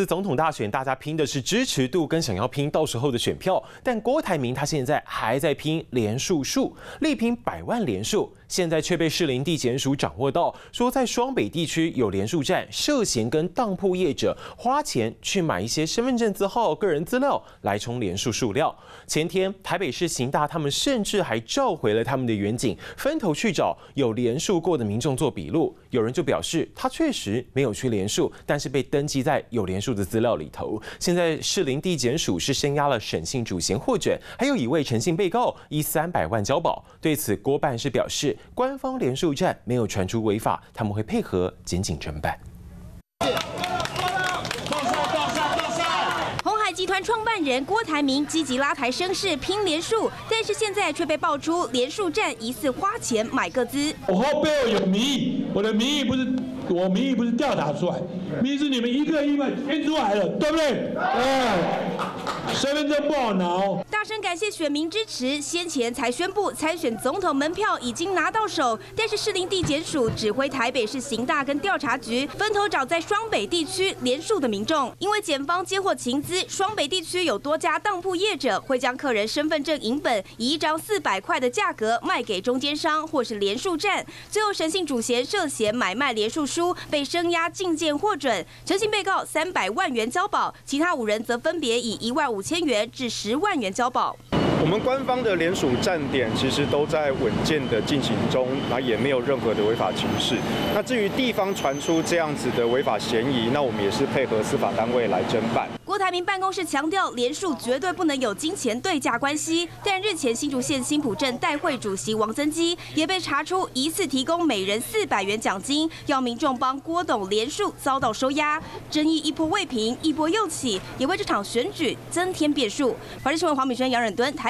次总统大选，大家拼的是支持度跟想要拼到时候的选票，但郭台铭他现在还在拼连数数，力拼百万连数。现在却被士林地检署掌握到，说在双北地区有连数站涉嫌跟当铺业者花钱去买一些身份证字号、个人资料来充连数数料。前天台北市刑大他们甚至还召回了他们的远警，分头去找有连数过的民众做笔录。有人就表示他确实没有去连数，但是被登记在有连数署的资料里头。现在士林地检署是声押了审信主嫌获准，还有一位诚信被告以三百万交保。对此郭办是表示。官方连署站没有传出违法，他们会配合检警侦办。红海集团创办人郭台铭积极拉抬声势拼连署，但是现在却被爆出连署站疑似花钱买个资。我后背有民意，我的民意不是我民意不是调查出来，民意是你们一个一个填出来的，对不对？哎。身份证不好拿哦！大声感谢选民支持，先前才宣布参选总统门票已经拿到手，但是士林地检署指挥台北市刑大跟调查局分头找在双北地区连署的民众，因为检方接获情资，双北地区有多家当铺业者会将客人身份证影本以一张四百块的价格卖给中间商或是连署站，最后审信主嫌涉嫌买卖连署书被声押禁见获准，诚信被告三百万元交保，其他五人则分别以一万。五千元至十万元交保。我们官方的联署站点其实都在稳健的进行中，那也没有任何的违法情事。那至于地方传出这样子的违法嫌疑，那我们也是配合司法单位来侦办。郭台铭办公室强调，联署绝对不能有金钱对价关系。但日前新竹县新浦镇代会主席王增基也被查出疑似提供每人四百元奖金，要民众帮郭董联署，遭到收押，争议一波未平，一波又起，也为这场选举增添变数。华视新闻黄敏轩、杨忍敦台。